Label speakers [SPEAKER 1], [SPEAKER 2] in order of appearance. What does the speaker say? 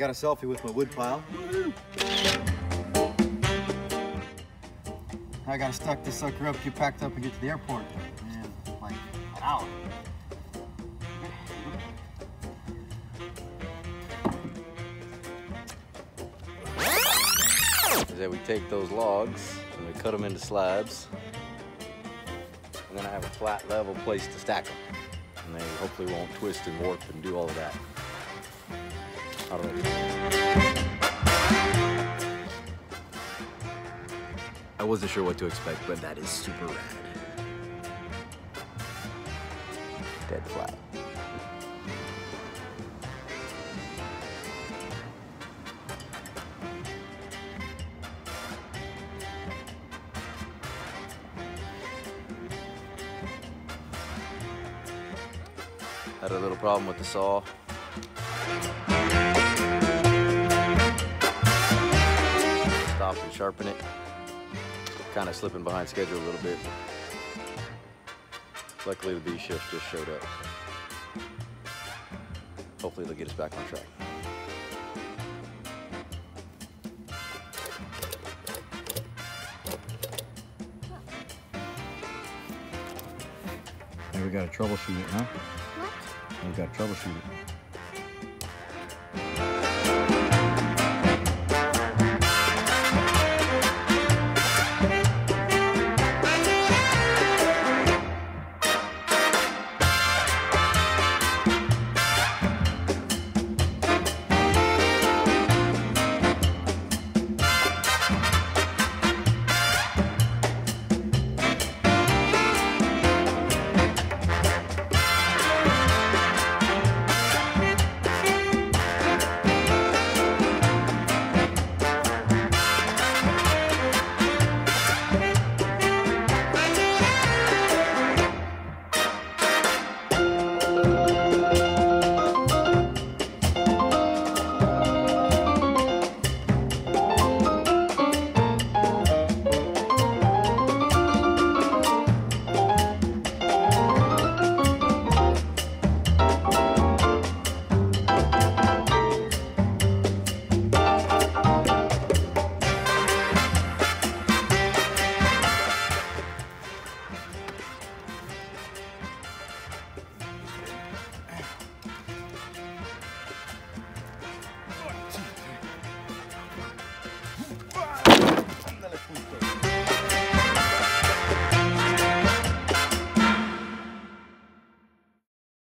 [SPEAKER 1] got a selfie with my wood pile. I gotta stuck this sucker up, get packed up, and get to the airport in like an hour.
[SPEAKER 2] that we take those logs and we cut them into slabs. And then I have a flat level place to stack them. And they hopefully won't twist and warp and do all of that. I don't know. I wasn't sure what to expect, but that is super rad. Dead flat. Had a little problem with the saw. Sharpen it. Kind of slipping behind schedule a little bit. Luckily the B shift just showed up. Hopefully they'll get us back on track.
[SPEAKER 1] Now we gotta troubleshoot it, huh?
[SPEAKER 3] What?
[SPEAKER 1] We gotta troubleshoot it.